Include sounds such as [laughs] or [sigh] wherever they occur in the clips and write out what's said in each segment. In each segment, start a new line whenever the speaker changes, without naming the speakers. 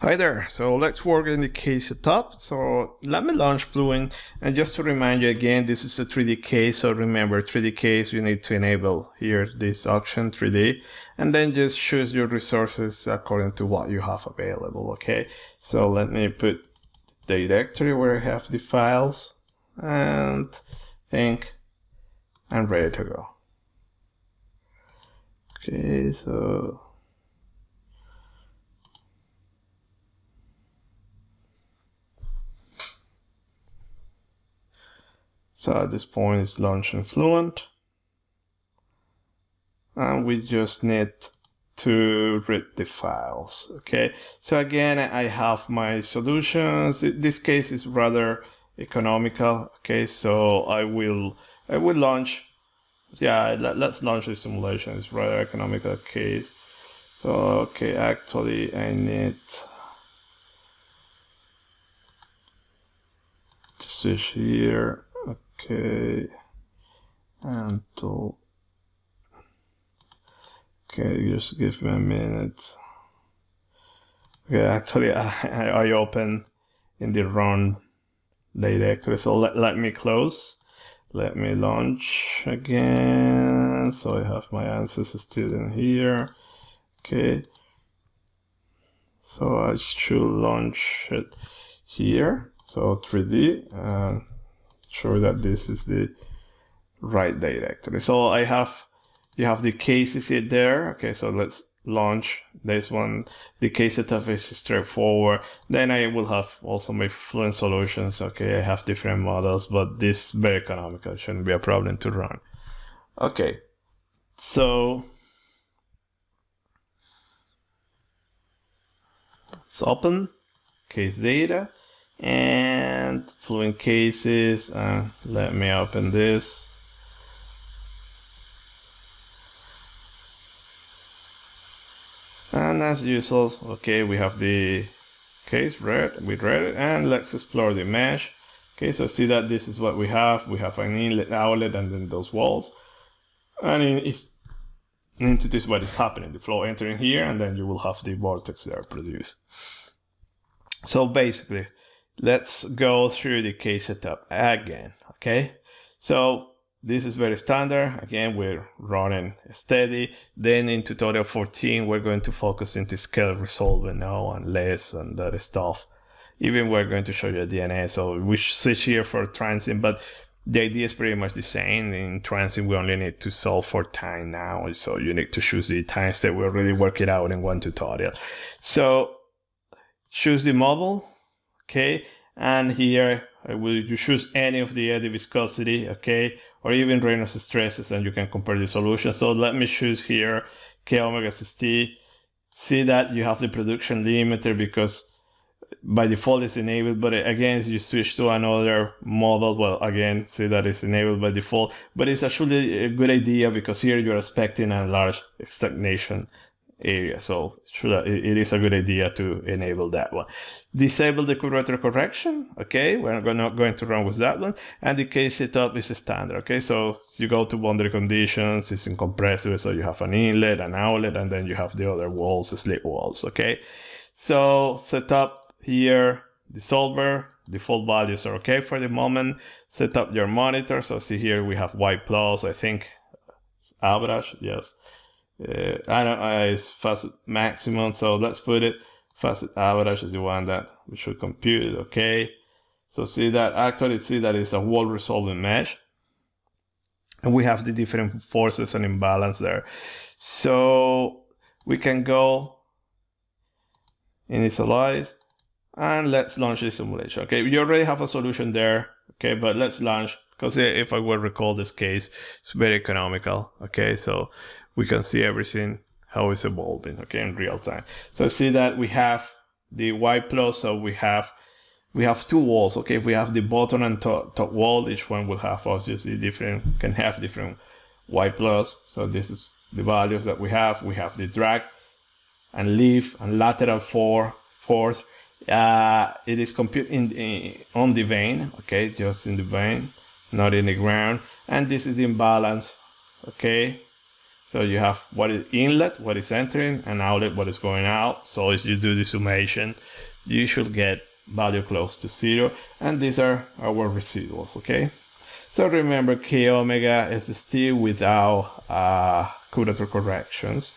Hi there, so let's work in the case setup. So let me launch Fluent and just to remind you again, this is a 3D case. So remember 3D case, you need to enable here this option 3D and then just choose your resources according to what you have available. Okay, so let me put the directory where I have the files and think I'm ready to go. Okay, so So at this point it's launching Fluent. And we just need to read the files. Okay, so again, I have my solutions. This case is rather economical. Okay, so I will I will launch. Yeah, let, us launch the simulation. It's rather economical case. So okay, actually I need to switch here Okay. And to okay, just give me a minute. Okay, actually [laughs] I, I open in the run directory, so let, let me close. Let me launch again. So I have my Ansys student here. Okay. So I should launch it here. So 3D and sure that this is the right directory. So I have, you have the cases here there. Okay, so let's launch this one. The case setup is straightforward. Then I will have also my Fluent solutions. Okay, I have different models, but this very economical. Shouldn't be a problem to run. Okay, so let's open case data and fluent cases uh, let me open this. And as usual okay we have the case read we read it and let's explore the mesh. Okay so see that this is what we have. We have an inlet outlet and then those walls. And it's into this what is happening the flow entering here and then you will have the vortex there produced. So basically let's go through the case setup again, okay? So this is very standard. Again, we're running steady. Then in tutorial 14, we're going to focus into scale resolving now and LES and that stuff. Even we're going to show you a DNA. So we switch here for transient, but the idea is pretty much the same. In transient, we only need to solve for time now. So you need to choose the time step. We already work it out in one tutorial. So choose the model okay? And here I will you choose any of the eddy viscosity okay? Or even Reynolds stresses and you can compare the solution. So let me choose here k omega SST see that you have the production limiter because by default it's enabled but again you switch to another model well again see that it's enabled by default. But it's actually a good idea because here you're expecting a large stagnation area. So it is a good idea to enable that one. Disable the curvature correction. Okay, we're not going to run with that one. And the case setup is standard. Okay, so you go to boundary conditions, it's in incompressible. So you have an inlet, an outlet, and then you have the other walls, the slip walls. Okay, so setup here, the solver, default values are okay for the moment. Set up your monitor. So see here we have Y plus, I think average, yes. Uh, I know uh, it's facet maximum, so let's put it facet average is the one that we should compute, okay? So see that, actually see that it's a wall resolving mesh. And we have the different forces and imbalance there. So we can go initialize and let's launch the simulation. Okay, we already have a solution there. Okay, but let's launch because if I will recall this case, it's very economical. Okay, so we can see everything how it's evolving. Okay, in real time. So see that we have the Y plus. So we have we have two walls. Okay, if we have the bottom and top, top wall, each one will have obviously different can have different Y plus. So this is the values that we have. We have the drag and leaf and lateral force. Uh, it is computed in, in, on the vane Okay, just in the vane not in the ground and this is the imbalance okay So you have what is inlet, what is entering, and outlet, what is going out. So if you do the summation, you should get value close to zero. And these are our residuals, okay? So remember K omega is still without uh, corrections.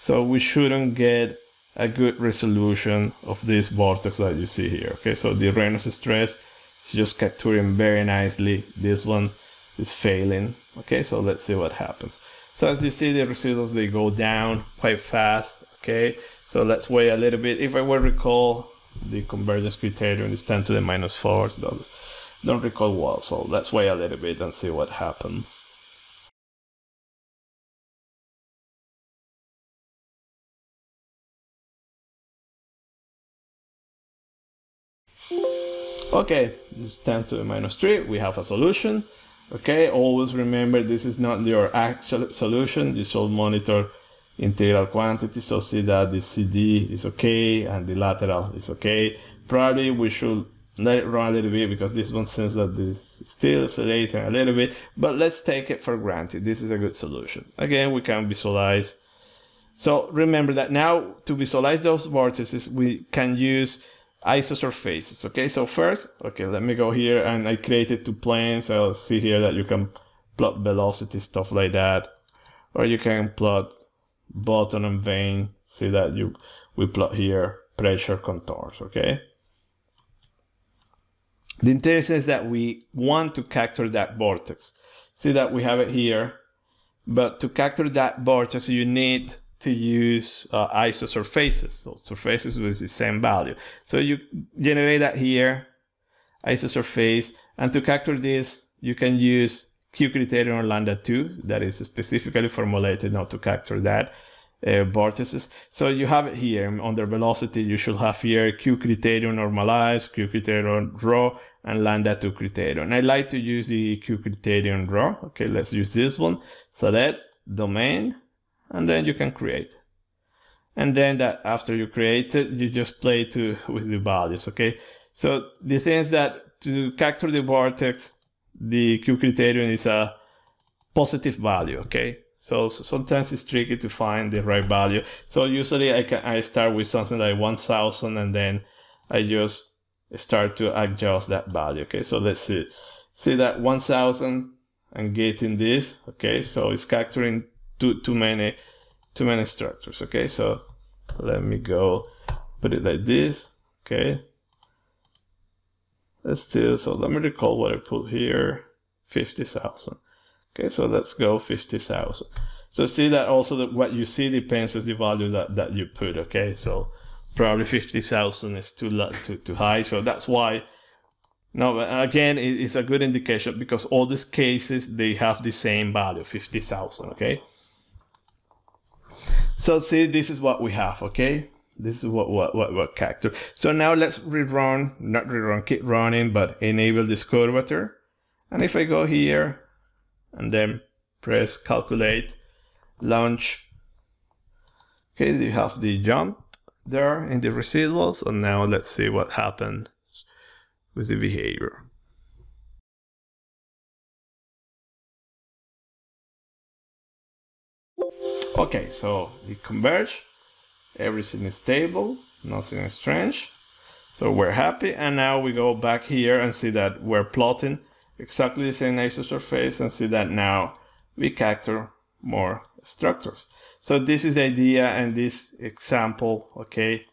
So we shouldn't get a good resolution of this vortex that you see here. Okay, so the Reynolds stress is just capturing very nicely. This one is failing. Okay, so let's see what happens. So as you see, the residuals, they go down quite fast, okay? So let's wait a little bit. If I will recall, the convergence criterion is 10 to the minus 4, so don't, don't recall well. So let's wait a little bit and see what happens. Okay, this is 10 to the minus 3. We have a solution. Okay, always remember this is not your actual solution. You should monitor integral quantity. So see that the CD is okay and the lateral is okay. Probably we should let it run a little bit because this one seems that this still oscillating a little bit, but let's take it for granted. This is a good solution. Again, we can visualize. So remember that now to visualize those vortices, we can use isosurfaces. Okay, so first, okay, let me go here and I created two planes. I'll see here that you can plot velocity, stuff like that. Or you can plot bottom and vane. See that you we plot here pressure contours, okay? The intention is that we want to capture that vortex. See that we have it here, but to capture that vortex, you need to use uh, isosurfaces, so surfaces with the same value. So you generate that here, isosurface, and to capture this, you can use Q criterion lambda 2, that is specifically formulated now to capture that uh, vortices. So you have it here under velocity, you should have here Q criterion normalized, Q criterion rho, and lambda 2 criterion. I like to use the Q criterion rho. Okay, let's use this one. So that domain, and then you can create. And then that after you create it, you just play to with the values, okay? So the thing is that to capture the vortex, the Q criterion is a positive value, okay? So, so sometimes it's tricky to find the right value. So usually I can I start with something like 1000 and then I just start to adjust that value, okay? So let's see. See that 1000 and getting this, okay? So it's capturing too too many too many structures okay? So let me go put it like this okay? Let's still so let me recall what I put here 50,000 okay? So let's go 50,000 so see that also that what you see depends on the value that, that you put okay? So probably 50,000 is too, too too high. So that's why no again it's a good indication because all these cases they have the same value 50,000 okay so see, this is what we have, okay? This is what, what, what, what character. So now let's rerun, not rerun, keep running, but enable this curvature. And if I go here and then press calculate, launch, okay, you have the jump there in the residuals. And now let's see what happened with the behavior. Okay, so it converge, everything is stable, nothing is strange. So we're happy, and now we go back here and see that we're plotting exactly the same isosurface and see that now we capture more structures. So this is the idea and this example, okay,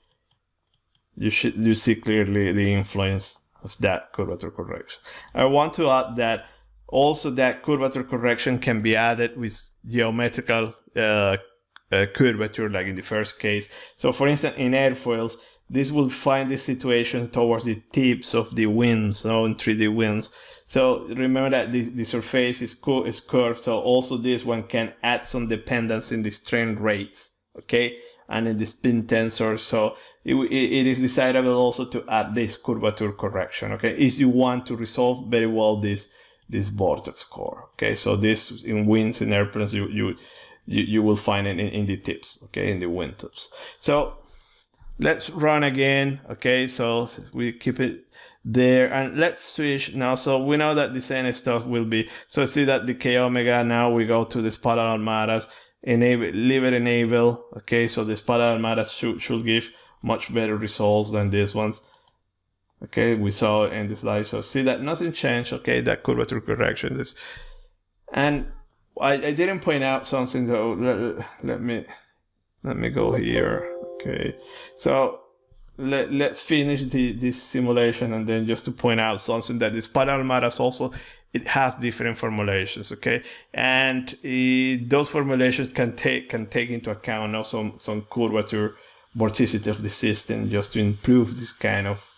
you should you see clearly the influence of that curvature correction. I want to add that also that curvature correction can be added with geometrical uh, uh, curvature like in the first case. So for instance, in airfoils, this will find the situation towards the tips of the wings, so in 3D wings. So remember that the, the surface is, is curved, so also this one can add some dependence in the strain rates, okay? And in the spin tensor, so it, it is desirable also to add this curvature correction, okay? If you want to resolve very well this this vortex core, okay? So this in winds in airplanes, you, you you, you will find it in, in the tips, okay, in the wind tips. So let's run again, okay, so we keep it there and let's switch now. So we know that the same stuff will be, so see that the K omega, now we go to the Spalart-Allmaras enable leave it enable okay so the Spalart-Allmaras should, should give much better results than these ones okay we saw in the slide so see that nothing changed okay that curvature correction is and I, I didn't point out something though let, let me let me go here okay. So let, let's finish the, this simulation and then just to point out something that this Spalart-Allmaras also it has different formulations okay. And those formulations can take can take into account also some some curvature vorticity of the system just to improve this kind of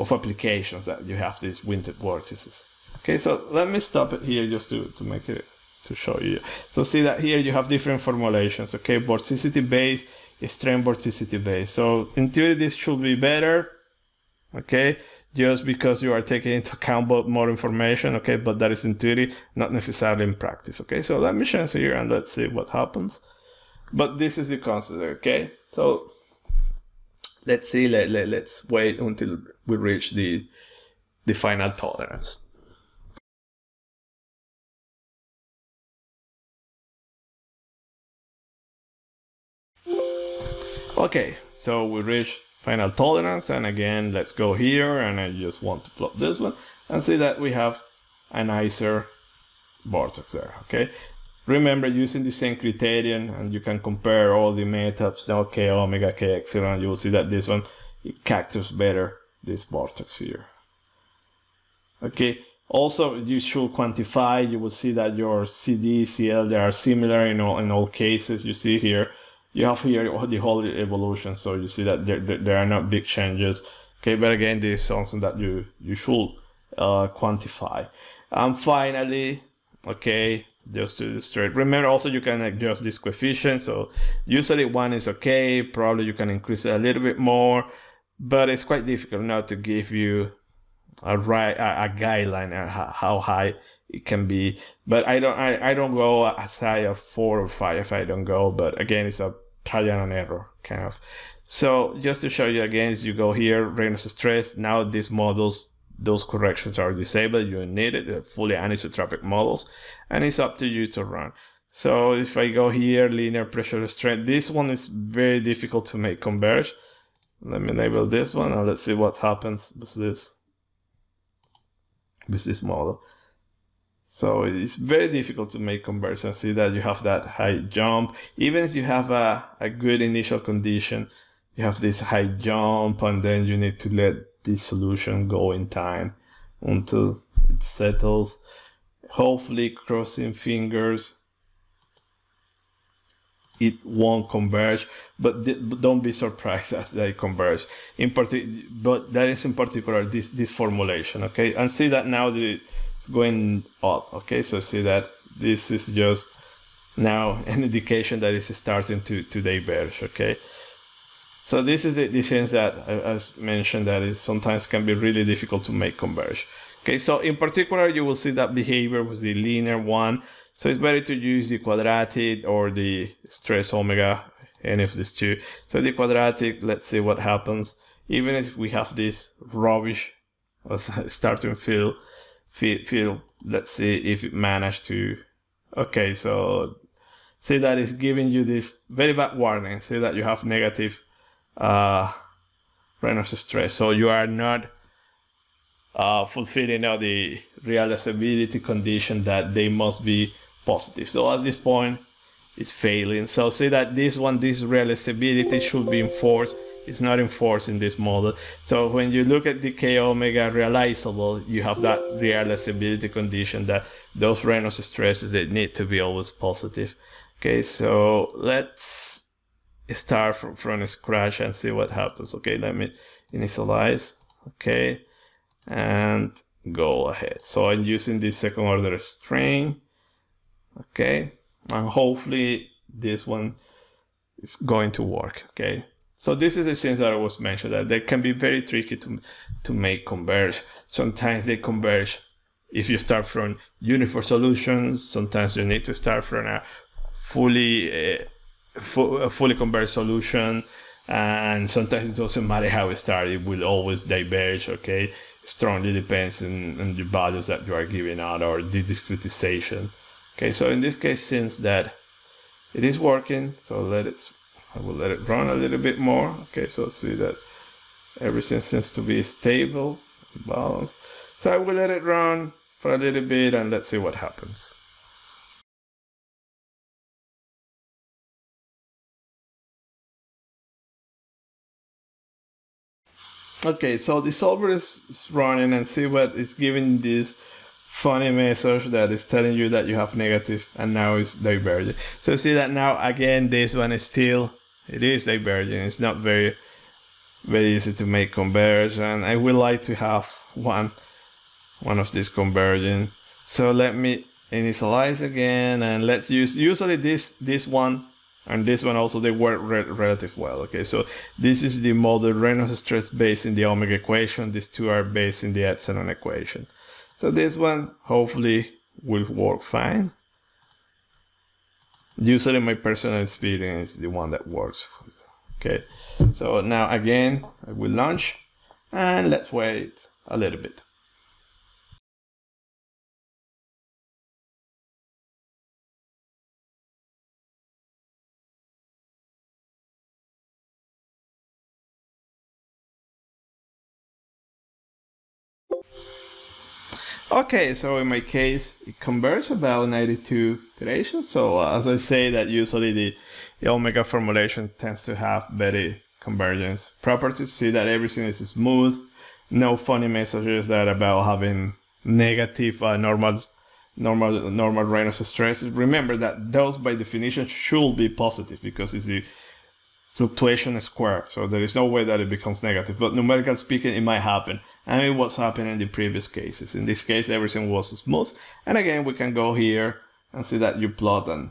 of applications that you have these winter vortices. Okay so let me stop it here just to to make it to show you. So see that here you have different formulations okay? Vorticity based strain vorticity based so in theory this should be better okay? Just because you are taking into account more information okay? But that is in theory not necessarily in practice okay? So let me change here and let's see what happens. But this is the concept okay? So let's see let, let, let's wait until we reach the the final tolerance. Okay so we reach final tolerance and again let's go here and I just want to plot this one and see that we have a nicer vortex there okay remember using the same criterion and you can compare all the methods okay omega k epsilon you will see that this one it captures better this vortex here. Okay also you should quantify you will see that your cd cl they are similar in all in all cases. You see here you have here the whole evolution so you see that there, there are not big changes. Okay but again this is something that you you should uh, quantify. And finally okay just to illustrate remember also you can adjust this coefficient so usually one is okay probably you can increase it a little bit more but it's quite difficult now to give you a right a, a guideline how high it can be. But i don't I, I don't go as high as four or five if i don't go but again it's a trial and error kind of. So just to show you again you go here Reynolds stress. Now these models those corrections are disabled you need it they're fully anisotropic models and it's up to you to run so if i go here linear pressure strain this one is very difficult to make converge let me enable this one and let's see what happens with this with this model so it's very difficult to make conversion. See that you have that high jump. Even if you have a, a good initial condition, you have this high jump and then you need to let this solution go in time until it settles. Hopefully crossing fingers it won't converge, but, don't be surprised [laughs] that they converge. In particular, but that is in particular this this formulation, okay? And see that now the it's going up okay so see that this is just now an indication that it's starting to to diverge okay so this is the, sense that as mentioned that it sometimes can be really difficult to make converge okay so in particular you will see that behavior with the linear one so it's better to use the quadratic or the stress omega any of these two so the quadratic let's see what happens even if we have this rubbish [laughs] starting field field. Let's see if it managed to. Okay, so say that it's giving you this very bad warning. Say that you have negative uh, Reynolds stress. So you are not uh, fulfilling now the realizability condition that they must be positive. So at this point, it's failing. So see that this one, this realizability should be enforced it's not enforced in this model. So when you look at the k omega realizable, you have that realizability condition that those Reynolds stresses they need to be always positive. Okay, so let's start from, from scratch and see what happens. Okay, let me initialize. Okay, and go ahead. So I'm using the second order string. Okay, and hopefully this one is going to work. Okay, so this is the things that I was mentioned that they can be very tricky to to make converge. Sometimes they converge if you start from uniform solutions. Sometimes you need to start from a fully uh, a fully converged solution, and sometimes it doesn't matter how it starts; it will always diverge. Okay, strongly depends on, on the values that you are giving out or the discretization. Okay, so in this case, since that it is working. So let it, I will let it run a little bit more. Okay, so see that everything seems to be stable, balanced. So I will let it run for a little bit and let's see what happens. Okay, so the solver is running and see what is giving this funny message that is telling you that you have negative and now it's diverging. So see that now again this one is still it is diverging. It's not very very easy to make conversion. I would like to have one one of these converging. So let me initialize again and let's use usually this this one and this one also they work re relative well okay? So this is the model Reynolds stress based in the omega equation. These two are based in the epsilon equation. So this one hopefully will work fine. Usually my personal experience is the one that works okay? So now again I will launch and let's wait a little bit Okay, so in my case, it converts about 92 iterations. So uh, as I say that usually the, the omega formulation tends to have better convergence properties. See that everything is smooth, no funny messages that about having negative uh, normal normal normal Reynolds stresses. Remember that those by definition should be positive because it's the fluctuation is square. So there is no way that it becomes negative. But numerically speaking, it might happen. And it was happening in the previous cases. In this case, everything was smooth. And again, we can go here and see that you plot and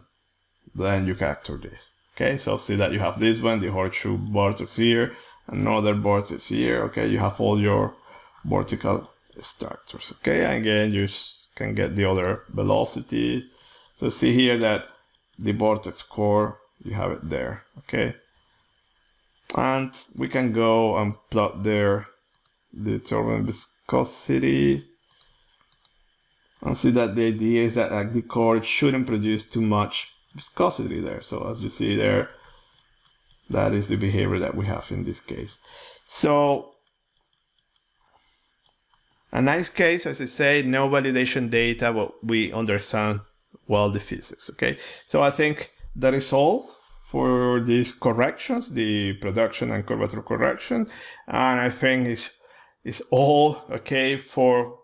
then you capture this. Okay, so see that you have this one, the horseshoe vortex here, another vortex here. Okay, you have all your vertical structures. Okay, and again, you can get the other velocities. So see here that the vortex core, you have it there. Okay, and we can go and plot there. The turbulent viscosity. And see that the idea is that like, the core shouldn't produce too much viscosity there. So as you see there that is the behavior that we have in this case. So a nice case as I say no validation data but we understand well the physics okay? So I think that is all for these corrections, the production and curvature correction. And I think it's, it's all okay for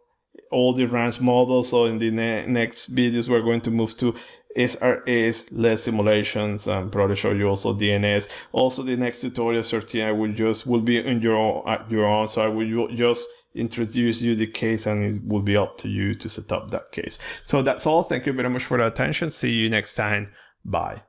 all the RANS models. So in the ne next videos, we're going to move to SRS, LES simulations, and probably show you also DNS. Also, the next tutorial 13, I will just, will be in your own, at your own. So I will just introduce you the case and it will be up to you to set up that case. So that's all. Thank you very much for the attention. See you next time. Bye.